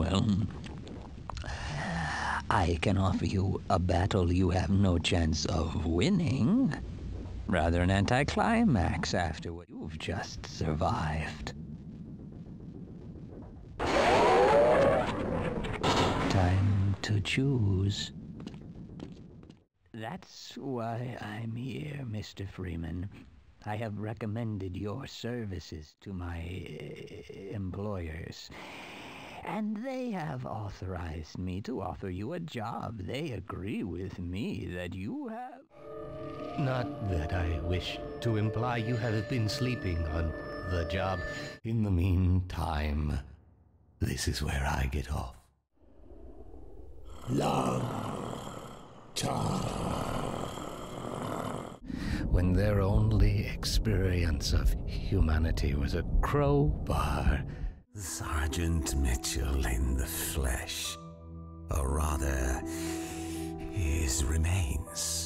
Well, I can offer you a battle you have no chance of winning. Rather an anticlimax after what you've just survived. Time to choose. That's why I'm here, Mr. Freeman. I have recommended your services to my uh, employers, and they have authorized me to offer you a job. They agree with me that you have. Not that I wish to imply you have been sleeping on the job. In the meantime, this is where I get off. When their only experience of humanity was a crowbar. Sergeant Mitchell in the flesh. Or rather, his remains.